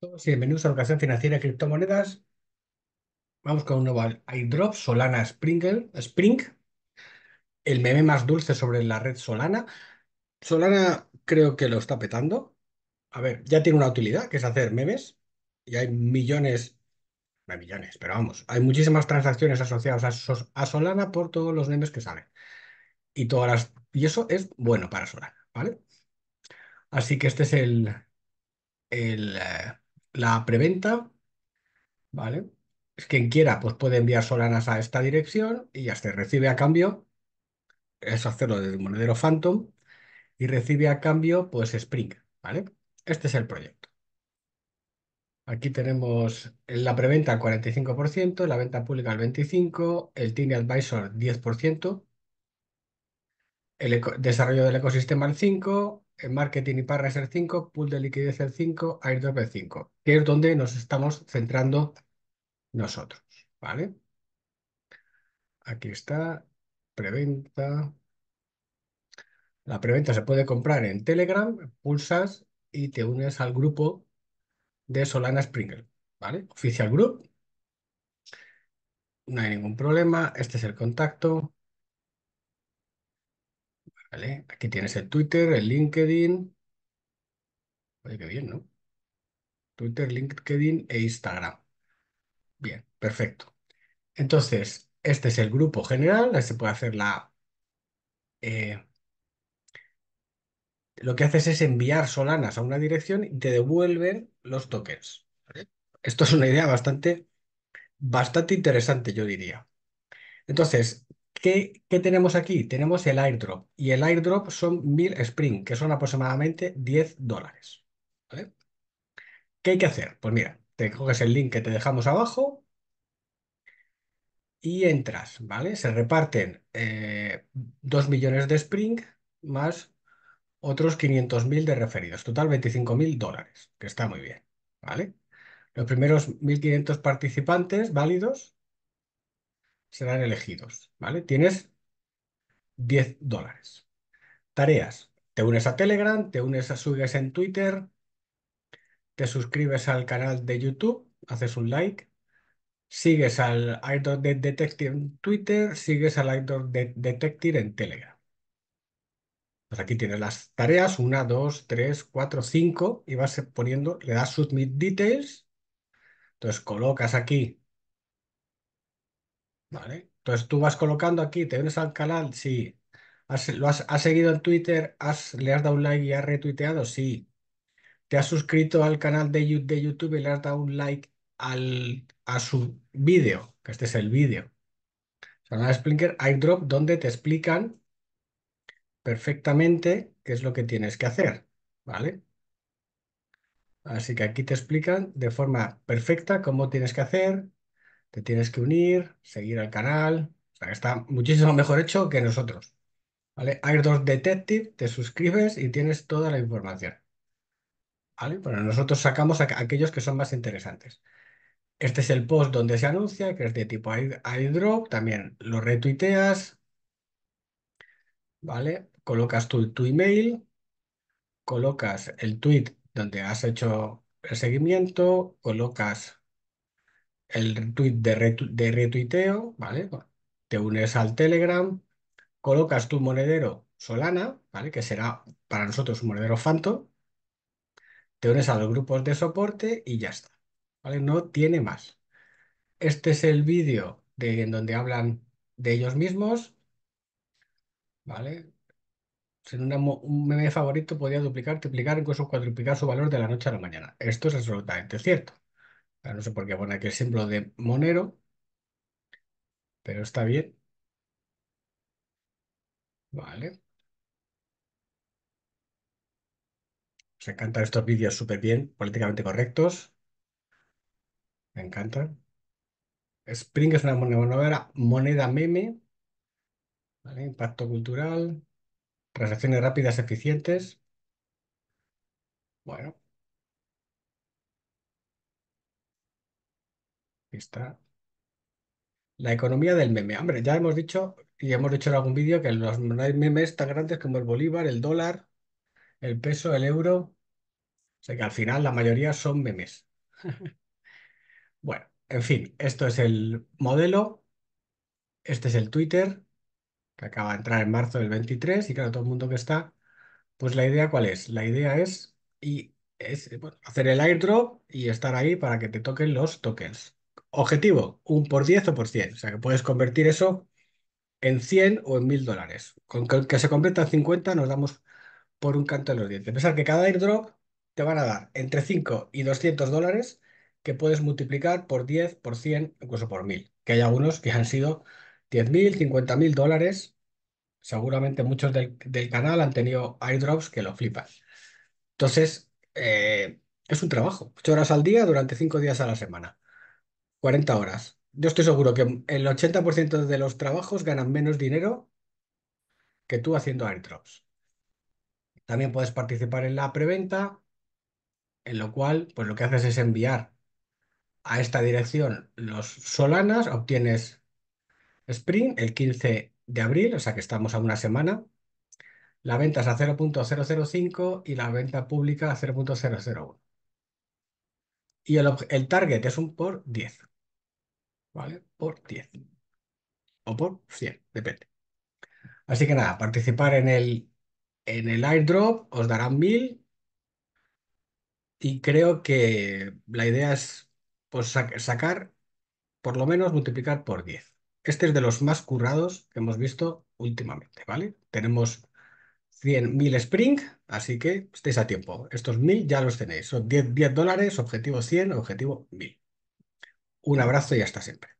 todos bienvenidos a Educación Financiera y Criptomonedas. Vamos con un nuevo airdrop, Solana Sprinkle, Spring, el meme más dulce sobre la red Solana. Solana creo que lo está petando. A ver, ya tiene una utilidad, que es hacer memes, y hay millones, no hay millones, pero vamos, hay muchísimas transacciones asociadas a, a Solana por todos los memes que salen. Y, todas las, y eso es bueno para Solana, ¿vale? Así que este es el, el, eh, la preventa, ¿vale? Quien quiera, pues puede enviar solanas a esta dirección y ya se recibe a cambio, es hacerlo desde el monedero Phantom y recibe a cambio, pues Spring, ¿vale? Este es el proyecto. Aquí tenemos la preventa al 45%, la venta pública al 25%, el Tiny Advisor 10%, el desarrollo del ecosistema al 5%, el marketing y es el 5%, pool de liquidez el 5%, airdrop el 5%, que es donde nos estamos centrando nosotros, ¿vale? Aquí está, preventa. La preventa se puede comprar en Telegram, pulsas y te unes al grupo de Solana Springer, ¿vale? Oficial Group. No hay ningún problema. Este es el contacto. ¿Vale? Aquí tienes el Twitter, el LinkedIn. Oye, qué bien, ¿no? Twitter, LinkedIn e Instagram. Bien, perfecto. Entonces, este es el grupo general. Se puede hacer la... Eh, lo que haces es enviar solanas a una dirección y te devuelven los tokens. Esto es una idea bastante, bastante interesante, yo diría. Entonces, ¿qué, tenemos aquí? Tenemos el airdrop y el airdrop son 1000 Spring, que son aproximadamente 10 dólares. ¿Qué hay que hacer? Pues mira, te coges el link que te dejamos abajo y entras, ¿vale? Se reparten 2 eh, millones de Spring más otros 500.000 de referidos, total 25.000 dólares, que está muy bien, ¿vale? Los primeros 1.500 participantes válidos serán elegidos, ¿vale? Tienes 10 dólares. Tareas. Te unes a Telegram, te unes a Sugues en Twitter, te suscribes al canal de YouTube, haces un like, sigues al Idol Detective en Twitter, sigues al Idol Detective en Telegram. Pues aquí tienes las tareas, una, dos, tres, cuatro, cinco, y vas poniendo, le das Submit Details, entonces colocas aquí, ¿vale? Entonces tú vas colocando aquí, te unes al canal, sí. ¿Has, ¿Lo has, seguido en Twitter? ¿Has, ¿Le has dado un like y has retuiteado? Sí. ¿Te has suscrito al canal de, YouTube y le has dado un like al, a su vídeo? Que este es el vídeo. Son Splinker iDrop donde te explican perfectamente qué es lo que tienes que hacer, ¿vale? Así que aquí te explican de forma perfecta cómo tienes que hacer, te tienes que unir, seguir al canal, o sea está muchísimo mejor hecho que nosotros, ¿vale? Air2 Detective, te suscribes y tienes toda la información, ¿vale? Bueno, nosotros sacamos aquellos que son más interesantes. Este es el post donde se anuncia, que es de tipo airdrop, también lo retuiteas, ¿vale? colocas tu, tu email, colocas el tweet donde has hecho el seguimiento, colocas el tweet de, retuiteo, ¿vale? Te unes al Telegram, colocas tu monedero Solana, ¿vale? Que será para nosotros un monedero Phantom, te unes a los grupos de soporte y ya está, ¿vale? No tiene más. Este es el vídeo de, en donde hablan de ellos mismos, ¿vale? un meme favorito podía duplicar, triplicar, incluso cuadruplicar su valor de la noche a la mañana. Esto es absolutamente cierto. No sé por qué pone aquí el símbolo de Monero, pero está bien. Vale. Os encantan estos vídeos súper bien, políticamente correctos. Me encantan. Spring es una moneda, moneda meme. Impacto cultural. Transacciones rápidas, eficientes. Bueno. Está. La economía del meme. Hombre, ya hemos dicho y hemos dicho en algún vídeo que los memes tan grandes como el bolívar, el dólar, el peso, el euro. O sea que al final la mayoría son memes. Bueno, en fin, esto es el modelo, este es el Twitter, que acaba de entrar en marzo del 23 y claro, todo el mundo que está, pues la idea ¿cuál es? La idea es, y es bueno, hacer el airdrop y estar ahí para que te toquen los tokens. Objetivo, un por 10 o por 100, o sea que puedes convertir eso en 100 o en 1000 dólares. Con que, que se convierta en 50 nos damos por un canto de los dientes. Pensar que cada airdrop te van a dar entre 5 y 200 dólares que puedes multiplicar por 10, por 100, incluso por 1000. Que hay algunos que han sido 10.000, 50.000 dólares. Seguramente muchos del, del canal han tenido airdrops que lo flipan. Entonces, eh, es un trabajo. 8 horas al día durante 5 días a la semana. 40 horas. Yo estoy seguro que el 80% de los trabajos ganan menos dinero que tú haciendo airdrops. También puedes participar en la preventa, en lo cual, pues lo que haces es enviar a esta dirección los Solanas, obtienes Spring el 15 de abril, o sea que estamos a una semana. La venta es a 0.005 y la venta pública a 0.001. Y el, el target es un por 10. ¿Vale? Por 10. O por 100, depende. Así que nada, participar en el, en el airdrop os darán 1000 y creo que la idea es pues, sacar, por lo menos multiplicar por 10. Este es de los más currados que hemos visto últimamente, ¿vale? Tenemos 100.000 Spring, así que estéis a tiempo. Estos 1000 ya los tenéis. Son 10, 10 dólares, objetivo 100, objetivo 1000. Un abrazo y hasta siempre.